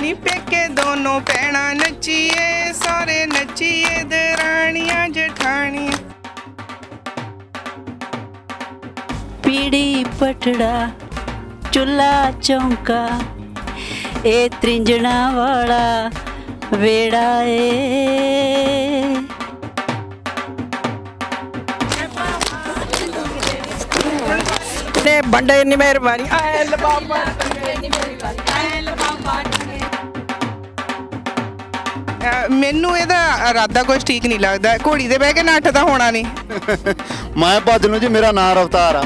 ਨੀ ਪੇਕੇ ਦੋਨੋਂ ਪੈਣਾ ਨੱਚੀਏ, ਸਾਰੇ ਨੱਚੀਏ ਦਰਾਣੀਆਂ ਜਠਾਣੀਆਂ। ਪੀੜੀ ਪਟੜਾ, ਚੁੱਲਾ ਚੌਂਕਾ, ਇਹ ਤ੍ਰਿੰਜਣਾ ਵਾਲਾ ਵੇੜਾ ਏ। ਤੇ ਬੰਡੇ ਨੀ ਮਿਹਰਬਾਨੀ ਐ ਲਬਾਬਾ ਮੈਨੂੰ ਇਹਦਾ ਇਰਾਦਾ ਕੁਝ ਠੀਕ ਨਹੀਂ ਲੱਗਦਾ। ਘੋੜੀ ਦੇ ਬਹਿ ਕੇ ਨੱਠ ਤਾਂ ਹੋਣਾ ਨਹੀਂ। ਮੈਂ ਭੱਜ ਨੂੰ ਜੀ ਮੇਰਾ ਨਾਂ ਰਫਤਾਰ ਆ।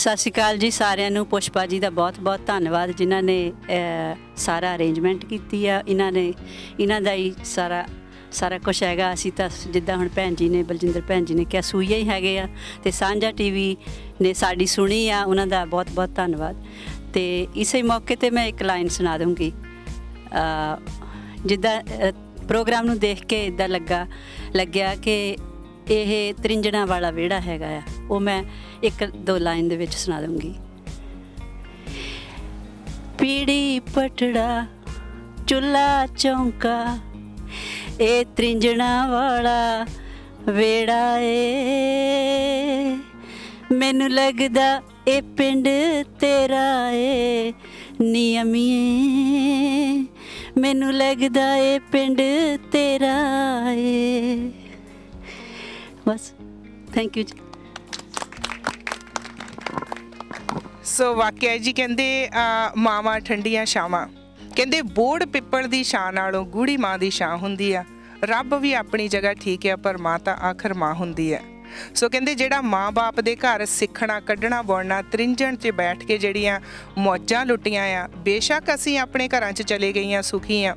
ਸਤਿ ਸ਼੍ਰੀ ਅਕਾਲ ਜੀ ਸਾਰਿਆਂ ਨੂੰ। ਪੁਸ਼ਪਾ ਜੀ ਦਾ ਬਹੁਤ-ਬਹੁਤ ਧੰਨਵਾਦ ਜਿਨ੍ਹਾਂ ਨੇ ਸਾਰਾ ਅਰੇਂਜਮੈਂਟ ਕੀਤੀ ਆ। ਇਹਨਾਂ ਨੇ ਇਹਨਾਂ ਦਾ ਹੀ ਸਾਰਾ ਸਾਰਾ ਕੁਝ ਹੈਗਾ। ਅਸੀਂ ਤਾਂ ਜਿੱਦਾਂ ਹੁਣ ਭੈਣ ਜੀ ਨੇ, ਬਲਜਿੰਦਰ ਭੈਣ ਜੀ ਨੇ ਕਿਹਾ ਸੂਈਆ ਹੀ ਹੈਗੇ ਆ। ਤੇ ਸਾਂਝਾ ਟੀਵੀ ਨੇ ਸਾਡੀ ਸੁਣੀ ਆ ਉਹਨਾਂ ਦਾ ਬਹੁਤ-ਬਹੁਤ ਧੰਨਵਾਦ। ਤੇ ਇਸੇ ਮੌਕੇ ਤੇ ਮੈਂ ਇੱਕ ਲਾਈਨ ਸੁਣਾ ਦੂੰਗੀ ਜਿੱਦਾਂ ਪ੍ਰੋਗਰਾਮ ਨੂੰ ਦੇਖ ਕੇ ਇਦਾਂ ਲੱਗਾ, ਲੱਗਿਆ ਕਿ ਇਹ ਤ੍ਰਿੰਜਣਾ ਵਾਲਾ ਵਿਹੜਾ ਹੈਗਾ ਆ। ਉਹ ਮੈਂ ਇੱਕ ਦੋ ਲਾਈਨ ਦੇ ਵਿੱਚ ਸੁਣਾ ਦੂੰਗੀ ਪੀੜੀ ਪਟੜਾ, ਚੁੱਲਾ ਚੌਂਕਾ, ਇਹ ਤ੍ਰਿੰਜਣਾ ਵਾਲਾ ਵੇੜਾ ਏ। ਮੈਨੂੰ ਲੱਗਦਾ ਇਹ ਪਿੰਡ ਤੇਰਾ ਏ, ਨਿਯਮੀਏ। ਮੈਨੂੰ ਲੱਗਦਾ ਏ ਪਿੰਡ ਤੇਰਾ ਏ। ਬਸ ਥੈਂਕ ਯੂ ਜੀ। ਸੋ ਵਾਕਿਆ ਜੀ ਕਹਿੰਦੇ ਅਹ, ਮਾਵਾਂ ਠੰਡੀਆਂ ਛਾਵਾਂ। ਕਹਿੰਦੇ ਬੋੜ ਪਿੱਪਲ ਦੀ ਛਾਂ ਨਾਲੋਂ ਗੂੜੀ ਮਾਂ ਦੀ ਛਾਂ ਹੁੰਦੀ ਆ। ਰੱਬ ਵੀ ਆਪਣੀ ਜਗ੍ਹਾ ਠੀਕ ਆ ਪਰ ਮਾਂ ਤਾਂ ਆਖਰ ਮਾਂ ਹੁੰਦੀ ਹੈ ਸੋ ਕਹਿੰਦੇ ਜਿਹੜਾ ਮਾਂ-ਬਾਪ ਦੇ ਘਰ ਸਿੱਖਣਾ ਕੱਢਣਾ ਬੋਲਣਾ ਤ੍ਰਿੰਜਣ 'ਚ ਬੈਠ ਕੇ ਜਿਹੜੀਆਂ ਮੌਜਾਂ ਲੁੱਟੀਆਂ ਆ ਬੇਸ਼ੱਕ ਅਸੀਂ ਆਪਣੇ ਘਰਾਂ 'ਚ ਚਲੇ ਗਈਆਂ ਸੁਖੀ ਆ।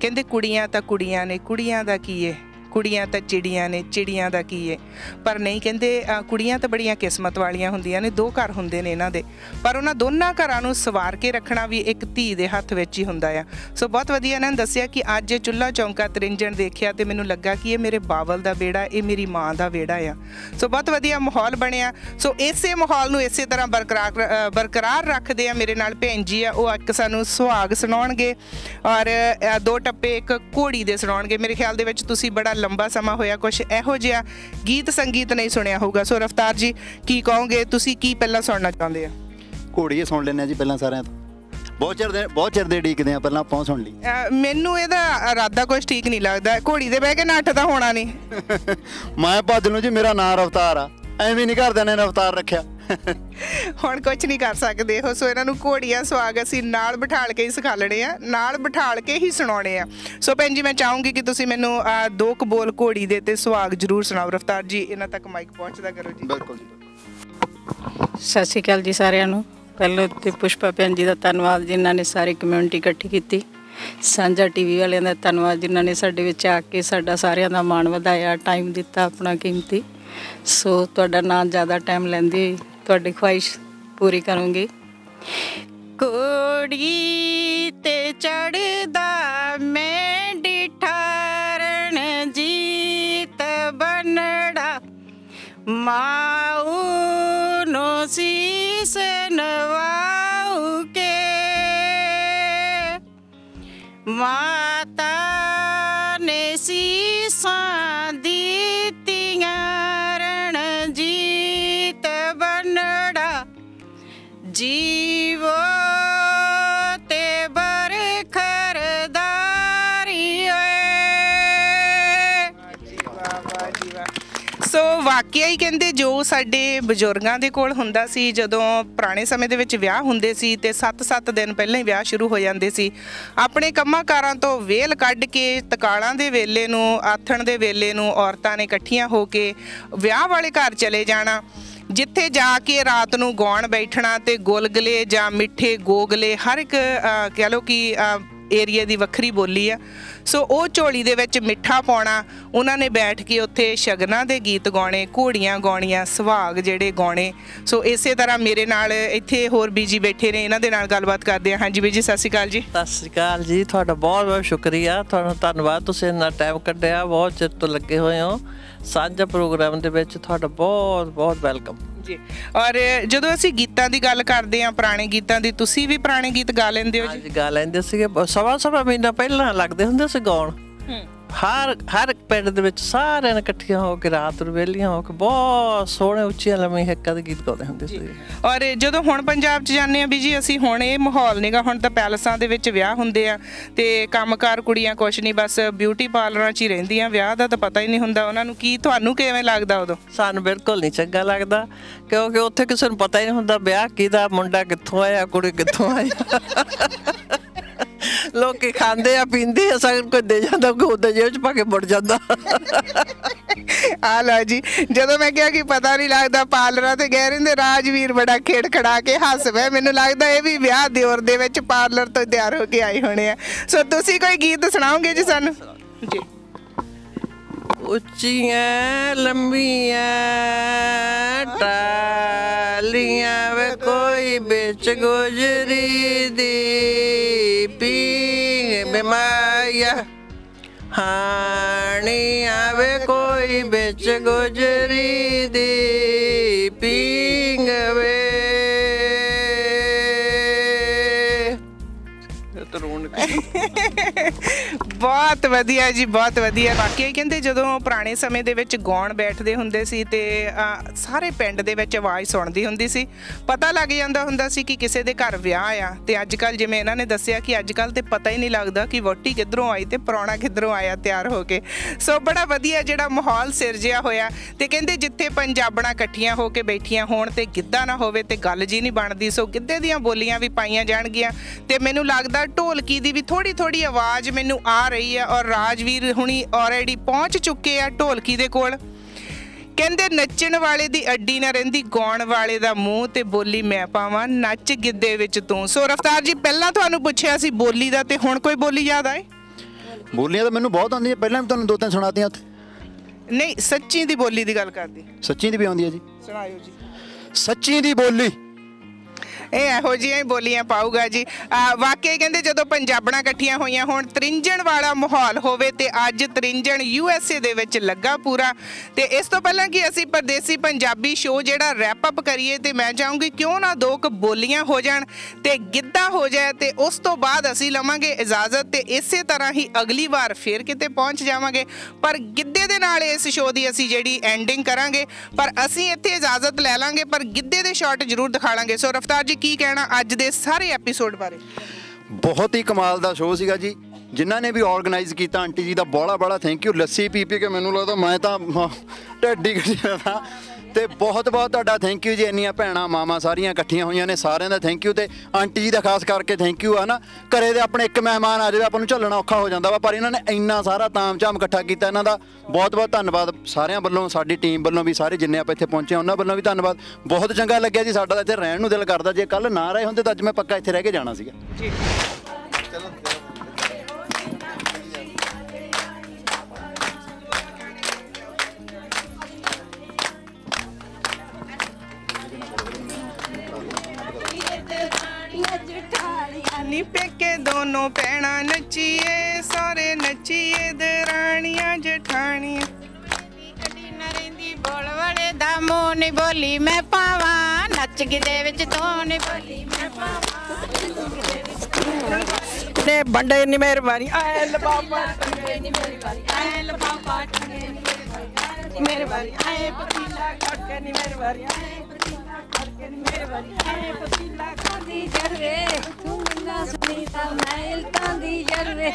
ਕਹਿੰਦੇ ਕੁੜੀਆਂ ਤਾਂ ਕੁੜੀਆਂ ਨੇ ਕੁੜੀਆਂ ਦਾ ਕੀ ਏ? ਕੁੜੀਆਂ ਤਾਂ ਚਿੜੀਆਂ ਨੇ ਚਿੜੀਆਂ ਦਾ ਕੀ ਏ? ਪਰ ਨਹੀਂ ਕਹਿੰਦੇ ਕੁੜੀਆਂ ਤਾਂ ਬੜੀਆਂ ਕਿਸਮਤ ਵਾਲੀਆਂ ਹੁੰਦੀਆਂ ਨੇ ਦੋ ਘਰ ਹੁੰਦੇ ਨੇ ਇਹਨਾਂ ਦੇ। ਪਰ ਉਹਨਾਂ ਦੋਨਾਂ ਘਰਾਂ ਨੂੰ ਸਵਾਰ ਕੇ ਰੱਖਣਾ ਵੀ ਇੱਕ ਧੀ ਦੇ ਹੱਥ ਵਿੱਚ ਹੀ ਹੁੰਦਾ ਆ। ਸੋ ਬਹੁਤ ਵਧੀਆ ਇਹਨਾਂ ਨੇ ਦੱਸਿਆ ਕਿ ਅੱਜ ਇਹ ਚੁੱਲਾ ਚੌਂਕਾ ਤਰਿੰਜਣ ਦੇਖਿਆ ਤੇ ਮੈਨੂੰ ਲੱਗਾ ਕਿ ਇਹ ਮੇਰੇ ਬਾਵਲ ਦਾ ਵਿਹੜਾ ਇਹ ਮੇਰੀ ਮਾਂ ਦਾ ਵਿਹੜਾ ਆ। ਸੋ ਬਹੁਤ ਵਧੀਆ ਮਾਹੌਲ ਬਣਿਆ। ਸੋ ਇਸੇ ਮਾਹੌਲ ਨੂੰ ਇਸੇ ਤਰ੍ਹਾਂ ਬਰਕਰਾਰ ਅ, ਬਰਕਰਾਰ ਰੱਖਦੇ ਆ ਮੇਰੇ ਨਾਲ ਭੈਣ ਜੀ ਆ ਉਹ ਇੱਕ ਸਾਨੂੰ ਸੁਹਾਗ ਸੁਣਾਉਣਗੇ ਔਰ ਦੋ ਟੱਪੇ ਇੱਕ ਘੋੜੀ ਦੇ ਸੁਣਾਉਣਗੇ। ਮੇਰੇ ਖਿਆਲ ਦੇ ਵਿੱਚ ਤੁਸੀਂ ਬੜਾ ਲੰਬਾ ਸਮਾਂ ਹੋਇਆ ਕੁਝ ਇਹੋ ਜਿਹਾ ਗੀਤ ਸੰਗੀਤ ਨਹੀਂ ਸੁਣਿਆ ਹੋਊਗਾ। ਸੋ ਰਫਤਾਰ ਜੀ ਕੀ ਕਹੋਗੇ? ਤੁਸੀਂ ਕੀ ਪਹਿਲਾਂ ਸੁਣਨਾ ਚਾਹੁੰਦੇ ਆ ਘੋੜੀਏ ਸੁਣ ਲੈਂਦੇ ਆ ਜੀ ਪਹਿਲਾਂ ਸਾਰਿਆਂ ਤੋਂ। ਬਹੁਤ ਚਿਰ ਦੇ ਬਹੁਤ ਚਿਰ ਦੇ ਡੀਕਦੇ ਆ ਪਹਿਲਾਂ ਉਹ ਸੁਣ ਲਈ ਮੈਨੂੰ ਇਹਦਾ ਇਰਾਦਾ ਕੁਝ ਠੀਕ ਨਹੀਂ ਲੱਗਦਾ। ਘੋੜੀ ਦੇ ਬਹਿ ਕੇ ਨੱਠ ਤਾਂ ਹੋਣਾ ਨਹੀਂ। ਮੈਂ ਭੱਜ ਨੂੰ ਜੀ ਮੇਰਾ ਨਾਂ ਰਫਤਾਰ ਆ। ਐਵੇਂ ਨਹੀਂ ਘਰਦਿਆਂ ਨੇ ਰਫਤਾਰ ਰੱਖਿਆ। ਹੁਣ ਕੁਝ ਨਹੀਂ ਕਰ ਸਕਦੇ ਹੋ ਸੋ ਇਹਨਾਂ ਨੂੰ ਘੋੜੀਆਂ ਸੁਹਾਗ ਅਸੀਂ ਨਾਲ ਬਿਠਾਲ ਕੇ ਹੀ ਸਿਖਾਲਣੇ ਆ ਨਾਲ ਬਿਠਾਲ ਕੇ ਹੀ ਸੁਣਾਉਣੇ ਆ। ਸੋ ਭੈਣ ਜੀ ਮੈਂ ਚਾਹੂੰਗੀ ਕਿ ਤੁਸੀਂ ਮੈਨੂੰ ਦੋ ਕੁ ਬੋਲ ਘੋੜੀ ਦੇ ਤੇ ਸੁਹਾਗ ਜ਼ਰੂਰ ਸੁਣਾਓ। ਰਫਤਾਰ ਜੀ ਇਹਨਾਂ ਤੱਕ ਮਾਈਕ ਪਹੁੰਚਦਾ ਕਰੋ ਜੀ। ਬਿਲਕੁਲ ਜੀ ਸਤਿ ਸ਼੍ਰੀ ਅਕਾਲ ਜੀ ਸਾਰਿਆਂ ਨੂੰ। ਪਹਿਲਾਂ ਤੇ ਪੁਸ਼ਪਾ ਭੈਣ ਜੀ ਦਾ ਧੰਨਵਾਦ ਜਿਨ੍ਹਾਂ ਨੇ ਸਾਰੀ ਕਮਿਊਨਿਟੀ ਇਕੱਠੀ ਕੀਤੀ। ਸਾਂਝਾ ਟੀਵੀ ਵਾਲਿਆਂ ਦਾ ਧੰਨਵਾਦ ਜਿਨ੍ਹਾਂ ਨੇ ਸਾਡੇ ਵਿੱਚ ਆ ਕੇ ਸਾਡਾ ਸਾਰਿਆਂ ਦਾ ਮਾਣ ਵਧਾਇਆ ਟਾਈਮ ਦਿੱਤਾ ਆਪਣਾ ਕੀਮਤੀ ਸੋ ਤੁਹਾਡਾ ਨਾਂ ਜ਼ਿਆਦਾ ਟਾਈਮ ਲੈਂਦੀ ਹੋਈ ਤੁਹਾਡੀ ਖੁਆਇਸ਼ ਪੂਰੀ ਕਰੂੰਗੀ। ਕੋੜੀ ਤੇ ਚੜਦਾ ਜੀਵੋ ਤੇ ਬਰਖਰਦਾਰੀ ਸੋ ਵਾਕਿਆ ਹੀ ਕਹਿੰਦੇ ਜੋ ਸਾਡੇ ਬਜ਼ੁਰਗਾਂ ਦੇ ਕੋਲ ਹੁੰਦਾ ਸੀ, ਜਦੋਂ ਪੁਰਾਣੇ ਸਮੇਂ ਦੇ ਵਿੱਚ ਵਿਆਹ ਹੁੰਦੇ ਸੀ ਤੇ 7-7 ਦਿਨ ਪਹਿਲਾਂ ਹੀ ਵਿਆਹ ਸ਼ੁਰੂ ਹੋ ਜਾਂਦੇ ਸੀ, ਆਪਣੇ ਕੰਮਾਂ ਕਾਰਾਂ ਤੋਂ ਵੇਲ ਕੱਢ ਕੇ ਤਕਾਲਾਂ ਦੇ ਵੇਲੇ ਨੂੰ, ਆਥਣ ਦੇ ਵੇਲੇ ਨੂੰ ਔਰਤਾਂ ਨੇ ਇਕੱਠੀਆਂ ਹੋ ਕੇ ਵਿਆਹ ਵਾਲੇ ਘਰ ਚਲੇ ਜਾਣਾ। ਜਿੱਥੇ ਜਾ ਕੇ ਰਾਤ ਨੂੰ ਗਾਉਣ ਬੈਠਣਾ ਤੇ ਗੁਲਗਲੇ ਜਾਂ ਮਿੱਠੇ ਗੋਗਲੇ ਹਰ ਇੱਕ ਅਹ, ਕਹਿ ਲਓ ਕਿ ਏਰੀਆ ਦੀ ਵੱਖਰੀ ਬੋਲੀ ਆ। ਸੋ ਉਹ ਝੋਲੀ ਦੇ ਵਿੱਚ ਮਿੱਠਾ ਪਾਉਣਾ, ਉਹਨਾਂ ਨੇ ਬੈਠ ਕੇ ਉੱਥੇ ਸ਼ਗਨਾਂ ਦੇ ਗੀਤ ਗਾਉਣੇ, ਘੋੜੀਆਂ ਗਾਉਣੀਆਂ, ਸੁਹਾਗ ਜਿਹੜੇ ਗਾਉਣੇ। ਸੋ ਇਸੇ ਤਰ੍ਹਾਂ ਮੇਰੇ ਨਾਲ ਇੱਥੇ ਹੋਰ ਬੀਜੀ ਬੈਠੇ ਨੇ, ਇਹਨਾਂ ਦੇ ਨਾਲ ਗੱਲਬਾਤ ਕਰਦੇ ਹਾਂ। ਹਾਂਜੀ ਬੀਜੀ, ਸਤਿ ਸ਼੍ਰੀ ਅਕਾਲ ਜੀ। ਸਤਿ ਸ਼੍ਰੀ ਅਕਾਲ ਜੀ, ਤੁਹਾਡਾ ਬਹੁਤ ਬਹੁਤ ਸ਼ੁਕਰੀਆ। ਤੁਹਾਨੂੰ ਧੰਨਵਾਦ, ਤੁਸੀਂ ਇੰਨਾ ਟਾਈਮ ਕੱਢਿਆ, ਬਹੁਤ ਚਿਰ ਤੋਂ ਲੱਗੇ ਹੋਏ ਹੋ। ਸਾਂਝਾ ਪ੍ਰੋਗਰਾਮ ਦੇ ਵਿੱਚ ਤੁਹਾਡਾ ਬਹੁਤ ਬਹੁਤ ਵੈਲਕਮ ਜੀ ਔਰ ਜਦੋਂ ਅਸੀਂ ਗੀਤਾਂ ਦੀ ਗੱਲ ਕਰਦੇ ਆ ਪੁਰਾਣੇ ਗੀਤਾਂ ਦੀ ਤੁਸੀਂ ਵੀ ਪੁਰਾਣੇ ਗੀਤ ਗਾ ਲੈਂਦੇ ਹੋ ਜੀ? ਗਾ ਲੈਂਦੇ ਸੀਗੇ। ਸਵਾ ਸਵਾ ਮਹੀਨਾ ਪਹਿਲਾਂ ਲੱਗਦੇ ਹੁੰਦੇ ਸੀ ਗਾਉਣ। ਹਰ ਹਰ ਪਿੰਡ ਦੇ ਵਿੱਚ ਸਾਰਿਆਂ ਨੇ ਇਕੱਠੀਆਂ ਹੋ ਕੇ ਰਾਤ ਨੂੰ ਵੇਲੀਆਂ ਹੋ ਕੇ ਬਹੁਤ ਸੋਹਣੇ ਉੱਚੀਆਂ ਲੰਮੀ ਹੱਕਾਂ ਦੇ ਗੀਤ ਗਾਉਂਦੇ ਹੁੰਦੇ ਸੀ ਔਰ ਜਦੋਂ ਹੁਣ ਪੰਜਾਬ 'ਚ ਜਾਂਦੇ ਆ ਵੀ ਜੀ ਅਸੀਂ ਹੁਣ ਇਹ ਮਾਹੌਲ ਨਹੀਂਗਾ ਹੁਣ ਤਾਂ ਪੈਲਸਾਂ ਦੇ ਵਿੱਚ ਵਿਆਹ ਹੁੰਦੇ ਆ ਤੇ ਕੰਮਕਾਰ ਕੁੜੀਆਂ ਕੁਛ ਨਹੀਂ ਬਸ ਬਿਊਟੀ ਪਾਰਲਰਾਂ 'ਚ ਹੀ ਰਹਿੰਦੀਆਂ ਵਿਆਹ ਦਾ ਤਾਂ ਪਤਾ ਹੀ ਨਹੀਂ ਹੁੰਦਾ ਉਹਨਾਂ ਨੂੰ ਕੀ ਤੁਹਾਨੂੰ ਕਿਵੇਂ ਲੱਗਦਾ ਉਦੋਂ? ਸਾਨੂੰ ਬਿਲਕੁਲ ਨਹੀਂ ਚੰਗਾ ਲੱਗਦਾ ਕਿਉਂਕਿ ਉੱਥੇ ਕਿਸੇ ਨੂੰ ਪਤਾ ਹੀ ਨਹੀਂ ਹੁੰਦਾ ਵਿਆਹ ਕਿਹਦਾ ਮੁੰਡਾ ਕਿੱਥੋਂ ਆਇਆ ਕੁੜੀ ਕਿੱਥੋਂ ਆਈ ਲੋਕੀ ਖਾਂਦੇ ਆ ਪੀਂਦੇ ਆ ਸਗਨ ਕੋਈ ਦੇ ਜਾਂਦਾ ਕੋਈ ਉਹਦੇ ਜੇਬ ਚ ਪਾ ਕੇ ਮੁੜ ਜਾਂਦਾ। ਆ ਲਓ ਜੀ ਜਦੋਂ ਮੈਂ ਕਿਹਾ ਕਿ ਪਤਾ ਨਹੀਂ ਲੱਗਦਾ ਪਾਰਲਰਾਂ ਤੇ ਗਏ ਰਹਿੰਦੇ ਰਾਜਵੀਰ ਬੜਾ ਖੇੜ ਖੜਾ ਕੇ ਹੱਸ ਪਿਆ ਮੈਨੂੰ ਲੱਗਦਾ ਇਹ ਵੀ ਵਿਆਹ ਦਿਓਰ ਦੇ ਵਿੱਚ ਪਾਰਲਰ ਤੋਂ ਤਿਆਰ ਹੋ ਕੇ ਆਏ ਹੋਣੇ ਆ। ਸੋ ਤੁਸੀਂ ਕੋਈ ਗੀਤ ਸੁਣਾਓਗੇ ਜੀ ਸਾਨੂੰ? ਜੀ। ਉੱਚੀਆਂ ਲੰਮੀਆਂ ਟਾਲੀਆਂ ਵੇ ਕੋਈ ਵਿੱਚ ਗੁਜਰੀ ਦੀ। ਹਾਣੀ ਕੋਈ ਵਿੱਚ ਗੁਜਰੀ ਦੀ। ਇਹ ਤਾਂ ਰੋਣ ਬਹੁਤ ਵਧੀਆ ਜੀ, ਬਹੁਤ ਵਧੀਆ। ਬਾਕੀ ਕਹਿੰਦੇ ਜਦੋਂ ਪੁਰਾਣੇ ਸਮੇਂ ਦੇ ਵਿੱਚ ਗਾਉਣ ਬੈਠਦੇ ਹੁੰਦੇ ਸੀ ਤੇ ਸਾਰੇ ਪਿੰਡ ਦੇ ਵਿੱਚ ਆਵਾਜ਼ ਸੁਣਦੀ ਹੁੰਦੀ ਸੀ। ਪਤਾ ਲੱਗ ਜਾਂਦਾ ਹੁੰਦਾ ਸੀ ਕਿ ਕਿਸੇ ਦੇ ਘਰ ਵਿਆਹ ਆ ਤੇ ਅੱਜ ਕੱਲ ਜਿਵੇਂ ਇਹਨਾਂ ਨੇ ਦੱਸਿਆ ਕਿ ਅੱਜ ਕੱਲ ਤੇ ਪਤਾ ਹੀ ਨਹੀਂ ਲੱਗਦਾ ਕਿ ਵੋਟੀ ਕਿੱਧਰੋਂ ਆਈ ਤੇ ਪ੍ਰਾਹੁਣਾ ਕਿੱਧਰੋਂ ਆਇਆ ਤਿਆਰ ਹੋ ਕੇ। ਸੋ ਬੜਾ ਵਧੀਆ ਜਿਹੜਾ ਮਾਹੌਲ ਸਿਰਜਿਆ ਹੋਇਆ। ਤੇ ਕਹਿੰਦੇ ਜਿੱਥੇ ਪੰਜਾਬਣਾ ਇਕੱਠੀਆਂ ਹੋ ਕੇ ਬੈਠੀਆਂ ਹੋਣ ਤੇ ਗਿੱਧਾ ਨਾ ਹੋਵੇ ਤੇ ਗੱਲ ਜੀ ਨਹੀਂ ਬਣਦੀ। ਸੋ ਗਿੱਧੇ ਦੀਆਂ ਬੋਲੀਆਂ ਵੀ ਪਾਈਆਂ ਜਾਣਗੀਆਂ। ਤੇ ਮੈਨੂੰ ਲੱਗਦਾ ਢੋਲਕੀ ਦੀ ਵੀ ਥੋੜੀ ਥੋੜੀ ਆਵਾਜ਼ ਮੈਨੂੰ ਆ ਰਹੀ ਹੈ ਔਰ ਰਾਜਵੀਰ ਹੁਣੀ ਆਲਰੇਡੀ ਪਹੁੰਚ ਚੁੱਕੇ ਆ ਢੋਲਕੀ ਦੇ ਕੋਲ। ਕਹਿੰਦੇ ਨੱਚਣ ਵਾਲੇ ਦੀ ਅੱਡੀ ਨਾ ਰਹਿੰਦੀ ਗਾਉਣ ਵਾਲੇ ਦਾ ਮੂੰਹ ਤੇ ਬੋਲੀ ਮੈਂ ਪਾਵਾਂ ਨੱਚ ਗਿੱਧੇ ਵਿੱਚ ਤੂੰ। ਸੋ ਰਫਤਾਰ ਜੀ ਪਹਿਲਾਂ ਤੁਹਾਨੂੰ ਪੁੱਛਿਆ ਸੀ ਬੋਲੀ ਦਾ ਤੇ ਹੁਣ ਕੋਈ ਬੋਲੀ ਯਾਦ ਆਏ? ਬੋਲੀਆਂ ਤਾਂ ਮੈਨੂੰ ਬਹੁਤ ਆਉਂਦੀਆਂ ਪਹਿਲਾਂ ਵੀ ਤੁਹਾਨੂੰ ਦੋ ਤਿੰਨ ਸੁਣਾਤੀਆਂ ਉੱਥੇ। ਨਹੀਂ ਸੱਚੀ ਦੀ ਬੋਲੀ ਦੀ ਗੱਲ ਕਰਦੀ। ਸੱਚੀ ਦੀ ਵੀ ਆਉਂਦੀ ਹੈ ਜੀ। ਸੁਣਾਇਓ ਜੀ। ਸੱਚੀ ਦੀ ਬੋਲੀ। ਇਹ ਇਹੋ ਜਿਹੀਆਂ ਹੀ ਬੋਲੀਆਂ ਪਾਊਗਾ ਜੀ। ਵਾਕਈ ਕਹਿੰਦੇ ਜਦੋਂ ਪੰਜਾਬਣਾ ਇਕੱਠੀਆਂ ਹੋਈਆਂ ਹੋਣ, ਤ੍ਰਿੰਜਣ ਵਾਲਾ ਮਾਹੌਲ ਹੋਵੇ ਤੇ ਅੱਜ ਤ੍ਰਿੰਜਣ ਯੂ ਐਸ ਏ ਦੇ ਵਿੱਚ ਲੱਗਾ ਪੂਰਾ। ਤੇ ਇਸ ਤੋਂ ਪਹਿਲਾਂ ਕਿ ਅਸੀਂ ਪਰਦੇਸੀ ਪੰਜਾਬੀ ਸ਼ੋਅ ਜਿਹੜਾ ਰੈਪ ਅਪ ਕਰੀਏ ਤੇ ਮੈਂ ਚਾਹੂੰਗੀ ਕਿਉਂ ਨਾ ਦੋ ਕੁ ਬੋਲੀਆਂ ਹੋ ਜਾਣ ਤੇ ਗਿੱਧਾ ਹੋ ਜਾਏ ਤੇ ਉਸ ਤੋਂ ਬਾਅਦ ਅਸੀਂ ਲਵਾਂਗੇ ਇਜਾਜ਼ਤ ਤੇ ਇਸੇ ਤਰ੍ਹਾਂ ਹੀ ਅਗਲੀ ਵਾਰ ਫੇਰ ਕਿਤੇ ਪਹੁੰਚ ਜਾਵਾਂਗੇ। ਪਰ ਗਿੱਧੇ ਦੇ ਨਾਲ ਇਸ ਸ਼ੋਅ ਦੀ ਅਸੀਂ ਜਿਹੜੀ ਐਂਡਿੰਗ ਕਰਾਂਗੇ। ਪਰ ਅਸੀਂ ਇੱਥੇ ਇਜਾਜ਼ਤ ਲੈ ਲਾਂਗੇ, ਪਰ ਗਿੱਧੇ ਦੇ ਸ਼ਾਟ ਜ਼ਰੂਰ ਦਿਖਾ ਲਾਂਗੇ ਸੋ ਰਫਤਾਰ ਜੀ ਕੀ ਕਹਿਣਾ ਅੱਜ ਦੇ ਸਾਰੇ ਐਪੀਸੋਡ ਬਾਰੇ? ਬਹੁਤ ਹੀ ਕਮਾਲ ਦਾ ਸ਼ੋਅ ਸੀਗਾ ਜੀ। ਜਿਨ੍ਹਾਂ ਨੇ ਵੀ ਆਰਗੇਨਾਈਜ਼ ਕੀਤਾ, ਆਂਟੀ ਜੀ ਦਾ ਬੜਾ ਬੜਾ ਥੈਂਕ ਯੂ ਲੱਸੀ ਪੀ ਪੀ ਕੇ ਮੈਨੂੰ ਲੱਗਦਾ ਮੈਂ ਤਾਂ, ਮ- ਗਿਆ ਤਾਂ ਬਹੁਤ ਬਹੁਤ ਤੁਹਾਡਾ ਥੈਂਕ ਯੂ ਜੀ। ਇੰਨੀਆਂ ਭੈਣਾਂ ਮਾਵਾਂ ਸਾਰੀਆਂ ਇਕੱਠੀਆਂ ਹੋਈਆਂ ਨੇ ਸਾਰਿਆਂ ਦਾ ਥੈਂਕ ਯੂ ਤੇ ਆਂਟੀ ਜੀ ਦਾ ਖਾਸ ਕਰਕੇ ਥੈਂਕ ਯੂ ਆ ਨਾ। ਘਰੇ ਦੇ ਆਪਣੇ ਇੱਕ ਮਹਿਮਾਨ ਆ ਜਾਵੇ ਆਪਾਂ ਨੂੰ ਝੱਲਣਾ ਔਖਾ ਹੋ ਜਾਂਦਾ ਵਾ ਪਰ ਇਹਨਾਂ ਨੇ ਇੰਨਾ ਸਾਰਾ ਤਾਮਝਾਮ ਇਕੱਠਾ ਕੀਤਾ ਇਹਨਾਂ ਦਾ। ਬਹੁਤ ਬਹੁਤ ਧੰਨਵਾਦ ਸਾਰਿਆਂ ਵੱਲੋਂ ਸਾਡੀ ਟੀਮ ਵੱਲੋਂ ਵੀ ਸਾਰੇ ਜਿੰਨੇ ਆਪਾਂ ਇੱਥੇ ਪਹੁੰਚੇ ਹਾਂ, ਉਹਨਾਂ ਵੱਲੋਂ ਵੀ ਧੰਨਵਾਦ। ਬਹੁਤ ਚੰਗਾ ਲੱਗਿਆ ਜੀ ਸਾਡਾ ਤਾਂ ਇੱਥੇ ਰਹਿਣ ਨੂੰ ਦਿਲ ਕਰਦਾ ਜੇ ਕੱਲ ਨਾ ਰਹੇ ਹੁੰਦੇ ਤਾਂ ਅੱਜ ਮੈਂ ਪੱਕਾ ਇੱਥੇ ਰਹਿ ਕੇ ਜਾਣਾ ਸੀਗਾ। ਜੀ। ਨੀ ਦੋਨੋਂ ਪੈਣਾ ਨੱਚੀਏ ਸਾਰੇ ਨੱਚੀਏ ਦਰਾਣੀਆਂ ਜਠਾਣੀਆਂ ਕਦੀ ਨਾ ਰਹਿੰਦੀ ਬੋਲ ਵਾਲੇ ਦਾ ਮੂੰਹ ਨਹੀਂ ਬੋਲੀ ਮੈਂ ਪਾਵਾਂ ਨੱਚ ਗਿੱਦੇ ਵਿੱਚ ਤੂੰ ਨਹੀਂ ਬੋਲੀ ਮੈਂ ਨੇ ਬੰਡੇ ਨੀ ਮਿਹਰਬਾਨੀ ਆਏ ਲਬਾਬਾ ਆਏ ਲਫਾਫਾ ਟੰਗੇ ਨੀ ਮੇਰੇ ਵਾਰੀ ਆਏ ਪਤੀਲਾ ਕਰਕੇ ਨੀ ਮੇਰੇ ਵਾਰੀ ਆਏ ਪਤੀਲਾ ਕਰਕੇ ਨੀ ਮੇਰੇ ਵਾਰੀ ਆਏ ਪਤੀਲਾ ਦੀ ਜਰਵੇ ਤੂੰ ਨਾ ਸੁਣੀ ਤਾਂ ਮੈਂ ਇਲਤਾਂ ਦੀ ਜਰਵੇ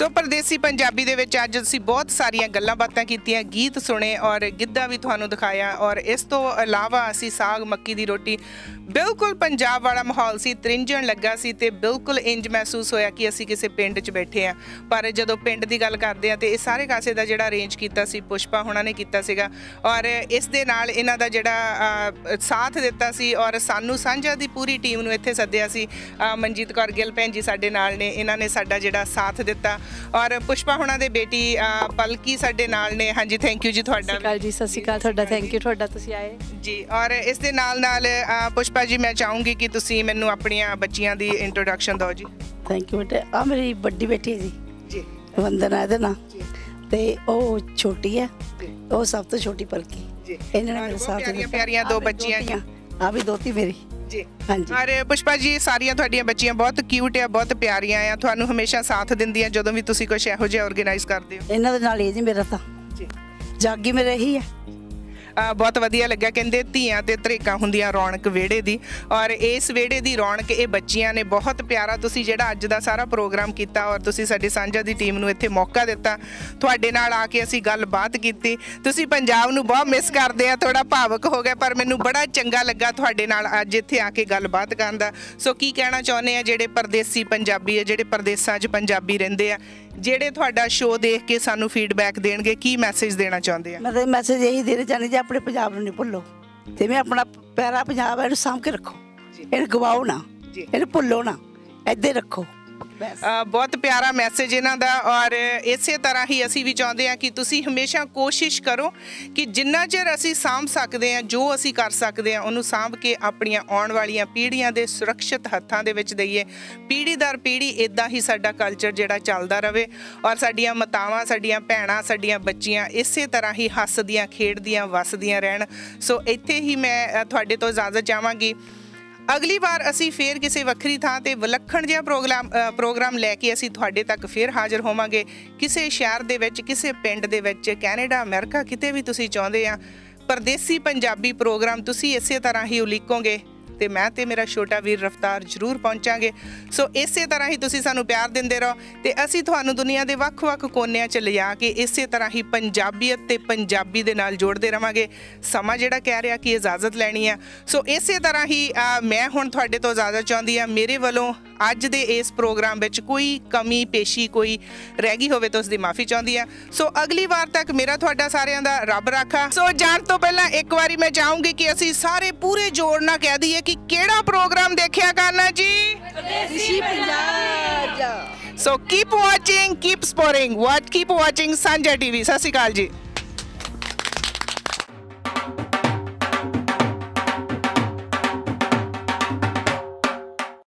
ਸੋ ਪਰਦੇਸੀ ਪੰਜਾਬੀ ਦੇ ਵਿੱਚ ਅੱਜ ਅਸੀਂ ਬਹੁਤ ਸਾਰੀਆਂ ਗੱਲਾਂ ਬਾਤਾਂ ਕੀਤੀਆਂ, ਗੀਤ ਸੁਣੇ ਔਰ ਗਿੱਧਾ ਵੀ ਤੁਹਾਨੂੰ ਦਿਖਾਇਆ ਔਰ ਇਸ ਤੋਂ ਇਲਾਵਾ ਅਸੀਂ ਸਾਗ ਮੱਕੀ ਦੀ ਰੋਟੀ ਬਿਲਕੁਲ ਪੰਜਾਬ ਵਾਲਾ ਮਾਹੌਲ ਸੀ, ਤ੍ਰਿੰਜਣ ਲੱਗਾ ਸੀ ਤੇ ਬਿਲਕੁਲ ਇੰਜ ਮਹਿਸੂਸ ਹੋਇਆ ਕਿ ਅਸੀਂ ਕਿਸੇ ਪਿੰਡ 'ਚ ਬੈਠੇ ਆ ਪਰ ਜਦੋਂ ਪਿੰਡ ਦੀ ਗੱਲ ਕਰਦੇ ਆ ਤੇ ਇਹ ਸਾਰੇ ਕਾਸੇ ਦਾ ਜਿਹੜਾ ਅਰੇਂਜ ਕੀਤਾ ਸੀ, ਪੁਸ਼ਪਾ ਹੁਣਾਂ ਨੇ ਕੀਤਾ ਸੀਗਾ ਔਰ ਇਸ ਦੇ ਨਾਲ ਇਹਨਾਂ ਦਾ ਜਿਹੜਾ ਸਾਥ ਦਿੱਤਾ ਸੀ ਔਰ ਸਾਨੂੰ ਸਾਂਝਾ ਦੀ ਪੂਰੀ ਟੀਮ ਨੂੰ ਇੱਥੇ ਸੱਦਿਆ ਸੀ। ਮਨਜੀਤ ਕੌਰ ਗਿੱਲ ਭੈਣ ਜੀ ਸਾਡੇ ਨਾਲ ਨੇ, ਇਹਨਾਂ ਨੇ ਸਾਡਾ ਜਿਹੜਾ ਸਾਥ ਦਿੱਤਾ ਔਰ ਪੁਸ਼ਪਾ ਹੁਣਾਂ ਦੇ ਬੇਟੀ ਪਲਕੀ ਸਾਡੇ ਨਾਲ ਨੇ। ਹਾਂਜੀ ਥੈਂਕ ਯੂ ਜੀ ਸਤਿ ਤੁਹਾਡਾ। ਅਕਾਲ ਜੀ ਸਤਿ ਸ਼੍ਰੀ ਅਕਾਲ ਤੁਹਾਡਾ। ਥੈਂਕ ਯੂ ਤੁਹਾਡਾ ਤੁਸੀਂ ਆਏ। ਜੀ ਔਰ ਇਸ ਦੇ ਨਾਲ ਨਾਲ ਪੁਸ਼ਪਾ ਜੀ ਮੈਂ ਚਾਹੂੰਗੀ ਕਿ ਤੁਸੀਂ ਮੈਨੂੰ ਆਪਣੀਆਂ ਬੱਚੀਆਂ ਦੀ ਇੰਟਰੋਡਕਸ਼ਨ ਦਿਓ ਜੀ। ਥੈਂਕ ਯੂ ਬੇਟੇ। ਆ ਮੇਰੀ ਵੱਡੀ ਬੇਟੀ ਜੀ। ਜੀ। ਵੰਦਨਾ ਇਹਦਾ ਨਾਂ ਤੇ ਉਹ ਛੋਟੀ ਹੈ। ਉਹ ਸਭ ਤੋਂ ਛੋਟੀ ਪਲਕੀ। ਜੀ। ਇਹਨਾਂ ਨੇ ਮੇਰੇ ਸਾਥ ਪਿਆਰੀਆਂ- ਪਿਆਰੀਆਂ ਦੋ ਬੱਚੀਆਂ ਆ ਵੀ ਦੋਤੀ ਮੇਰੀ। ਜੀ ਹਾਂਜੀ। ਔਰ ਪੁਸ਼ਪਾ ਜੀ ਸਾਰੀਆਂ ਤੁਹਾਡੀਆਂ ਬੱਚੀਆਂ ਬਹੁਤ ਕਿਊਟ ਆ ਬਹੁਤ ਪਿਆਰੀਆਂ ਆ। ਤੁਹਾਨੂੰ ਹਮੇਸ਼ਾ ਸਾਥ ਦਿੰਦੀਆਂ ਜਦੋਂ ਵੀ ਤੁਸੀਂ ਕੁਝ ਇਹੋ ਜਿਹਾ ਆਰਗੇਨਾਈਜ਼ ਕਰਦੇ ਹੋ। ਇਹਨਾਂ ਦੇ ਨਾਲ ਇਹ ਜੀ ਮੇਰਾ ਤਾਂ। ਜੀ। ਜਾਗੀ ਮੇਰੇ ਇਹੀ ਹੈ ਬਹੁਤ ਵਧੀਆ ਲੱਗਿਆ। ਕਹਿੰਦੇ ਧੀਆਂ ਤੇ ਧਰੇਕਾਂ ਹੁੰਦੀਆਂ ਰੌਣਕ ਵਿਹੜੇ ਦੀ। ਔਰ ਇਸ ਵਿਹੜੇ ਦੀ ਰੌਣਕ ਇਹ ਬੱਚੀਆਂ ਨੇ ਬਹੁਤ ਪਿਆਰਾ ਤੁਸੀਂ ਜਿਹੜਾ ਅੱਜ ਦਾ ਸਾਰਾ ਪ੍ਰੋਗਰਾਮ ਕੀਤਾ ਔਰ ਤੁਸੀਂ ਸਾਡੀ ਸਾਂਝਾ ਦੀ ਟੀਮ ਨੂੰ ਇੱਥੇ ਮੌਕਾ ਦਿੱਤਾ। ਤੁਹਾਡੇ ਨਾਲ ਆ ਕੇ ਅਸੀਂ ਗੱਲਬਾਤ ਕੀਤੀ। ਤੁਸੀਂ ਪੰਜਾਬ ਨੂੰ ਬਹੁਤ ਮਿਸ ਕਰਦੇ ਆ ਥੋੜਾ ਭਾਵਕ ਹੋ ਗਿਆ ਪਰ ਮੈਨੂੰ ਬੜਾ ਚੰਗਾ ਲੱਗਾ ਤੁਹਾਡੇ ਨਾਲ ਅੱਜ ਇੱਥੇ ਆ ਕੇ ਗੱਲਬਾਤ ਕਰਨ ਦਾ। ਸੋ ਕੀ ਕਹਿਣਾ ਚਾਹੁੰਦੇ ਆ ਜਿਹੜੇ ਪਰਦੇਸੀ ਪੰਜਾਬੀ ਆ, ਜਿਹੜੇ ਪਰਦੇਸਾਂ 'ਚ ਪੰਜਾਬੀ ਰਹਿੰਦੇ ਆ, ਜਿਹੜੇ ਤੁਹਾਡਾ ਸ਼ੋਅ ਦੇਖ ਕੇ ਸਾਨੂੰ ਫੀਡਬੈਕ ਦੇਣਗੇ, ਕੀ ਮੈਸੇਜ ਦੇਣਾ ਚਾਹੁੰਦੇ ਆ? ਮੈਂ ਮੈਸੇਜ ਇਹੀ ਦੇਣਾ ਚਾਹੁੰਦੀ ਜੀ ਆਪਣੇ ਪੰਜਾਬ ਨੂੰ ਨਹੀਂ ਭੁੱਲੋ। ਤੇ ਮੈਂ ਆਪਣਾ ਪਿਆਰਾ ਪੰਜਾਬ ਹੈ ਇਹਨੂੰ ਸਾਂਭ ਕੇ ਰੱਖੋ। ਇਹਨੂੰ ਗਵਾਓ ਨਾ। ਇਹਨੂੰ ਭੁੱਲੋ ਨਾ। ਹੀ ਰੱਖੋ। ਬਹੁਤ ਪਿਆਰਾ ਮੈਸੇਜ ਇਹਨਾਂ ਦਾ ਔਰ ਇਸੇ ਤਰ੍ਹਾਂ ਹੀ ਅਸੀਂ ਵੀ ਚਾਹੁੰਦੇ ਹਾਂ ਕਿ ਤੁਸੀਂ ਹਮੇਸ਼ਾ ਕੋਸ਼ਿਸ਼ ਕਰੋ ਕਿ ਜਿੰਨਾ ਚਿਰ ਅਸੀਂ ਸਾਂਭ ਸਕਦੇ ਹਾਂ, ਜੋ ਅਸੀਂ ਕਰ ਸਕਦੇ ਹਾਂ, ਉਹਨੂੰ ਸਾਂਭ ਕੇ ਆਪਣੀਆਂ ਆਉਣ ਵਾਲੀਆਂ ਪੀੜ੍ਹੀਆਂ ਦੇ ਸੁਰੱਖਿਅਤ ਹੱਥਾਂ ਦੇ ਵਿੱਚ ਦਈਏ। ਪੀੜ੍ਹੀ ਦਰ ਪੀੜ੍ਹੀ ਇਦਾਂ ਹੀ ਸਾਡਾ ਕਲਚਰ ਜਿਹੜਾ ਚੱਲਦਾ ਰਹੇ ਔਰ ਸਾਡੀਆਂ ਮਾਤਾਵਾਂ, ਸਾਡੀਆਂ ਭੈਣਾਂ, ਸਾਡੀਆਂ ਬੱਚੀਆਂ ਇਸੇ ਤਰ੍ਹਾਂ ਹੀ ਹੱਸਦੀਆਂ, ਖੇਡਦੀਆਂ, ਵਸਦੀਆਂ ਰਹਿਣ। ਸੋ ਇੱਥੇ ਹੀ ਮੈਂ ਤੁਹਾਡੇ ਤੋਂ ਇਜਾਜ਼ਤ ਚਾਹਾਂਗੀ। ਅਗਲੀ ਵਾਰ ਅਸੀਂ ਫੇਰ ਕਿਸੇ ਵੱਖਰੀ ਥਾਂ ਤੇ ਵਿਲੱਖਣ ਜਿਹਾ ਪ੍ਰੋਗਰਾਮ ਪ੍ਰੋਗਰਾਮ ਲੈ ਕੇ ਅਸੀਂ ਤੁਹਾਡੇ ਤੱਕ ਫੇਰ ਹਾਜ਼ਰ ਹੋਵਾਂਗੇ। ਕਿਸੇ ਸ਼ਹਿਰ ਦੇ ਵਿੱਚ, ਕਿਸੇ ਪਿੰਡ ਦੇ ਵਿੱਚ, ਕੈਨੇਡਾ, ਅਮਰੀਕਾ ਕਿਤੇ ਵੀ ਤੁਸੀਂ ਚਾਹੁੰਦੇ ਆ, ਪਰਦੇਸੀ ਪੰਜਾਬੀ ਪ੍ਰੋਗਰਾਮ ਤੁਸੀਂ ਇਸੇ ਤਰ੍ਹਾਂ ਹੀ ਉਲੀਕੋਗੇ। ਤੇ ਮੈਂ ਤੇ ਮੇਰਾ ਛੋਟਾ ਵੀਰ ਰਫਤਾਰ ਜ਼ਰੂਰ ਪਹੁੰਚਾਂਗੇ। ਸੋ ਇਸੇ ਤਰ੍ਹਾਂ ਹੀ ਤੁਸੀਂ ਸਾਨੂੰ ਪਿਆਰ ਦਿੰਦੇ ਰਹੋ ਤੇ ਅਸੀਂ ਤੁਹਾਨੂੰ ਦੁਨੀਆ ਦੇ ਵੱਖ-ਵੱਖ ਕੋਨਿਆਂ 'ਚ ਲਿਜਾ ਕੇ ਇਸੇ ਤਰ੍ਹਾਂ ਹੀ ਪੰਜਾਬੀਅਤ ਤੇ ਪੰਜਾਬੀ ਦੇ ਨਾਲ ਜੋੜਦੇ ਰਵਾਂਗੇ। ਸਮਾਂ ਜਿਹੜਾ ਕਹਿ ਰਿਹਾ ਕਿ ਇਜਾਜ਼ਤ ਲੈਣੀ ਆ। ਸੋ ਇਸੇ ਤਰ੍ਹਾਂ ਹੀ ਮੈਂ ਹੁਣ ਤੁਹਾਡੇ ਤੋਂ ਇਜਾਜ਼ਤ ਚਾਹੁੰਦੀ ਆ ਮੇਰੇ ਵੱਲੋਂ ਅੱਜ ਦੇ ਇਸ ਪ੍ਰੋਗਰਾਮ ਵਿੱਚ ਕੋਈ ਕਮੀ, ਪੇਸ਼ੀ ਕੋਈ ਰਹਿ ਗਈ ਹੋਵੇ ਤਾਂ ਉਸ ਦੀ ਮਾਫੀ ਚਾਹੁੰਦੀ ਆ ਸੋ ਅਗਲੀ ਵਾਰ ਤੱਕ ਮੇਰਾ ਤੁਹਾਡਾ ਸਾਰਿਆਂ ਦਾ ਰੱਬ ਰਾਖਾ। ਸੋ ਜਾਣ ਤੋਂ ਪਹਿਲਾਂ ਇੱਕ ਵਾਰੀ ਮੈਂ ਚਾਹੂੰਗੀ ਕਿ ਅਸੀਂ ਸਾਰੇ ਪੂਰੇ ਜੋੜ ਨਾਲ ਕਹਿ ਦਈਏ ਕਿ ਕਿਹੜਾ ਪ੍ਰੋਗਰਾਮ ਦੇਖਿਆ ਕਰਨਾ ਜੀ? So keep watching keep supporting what keep watching Sanjha TV ਸਤਿ ਸ਼੍ਰੀ ਅਕਾਲ ਜੀ।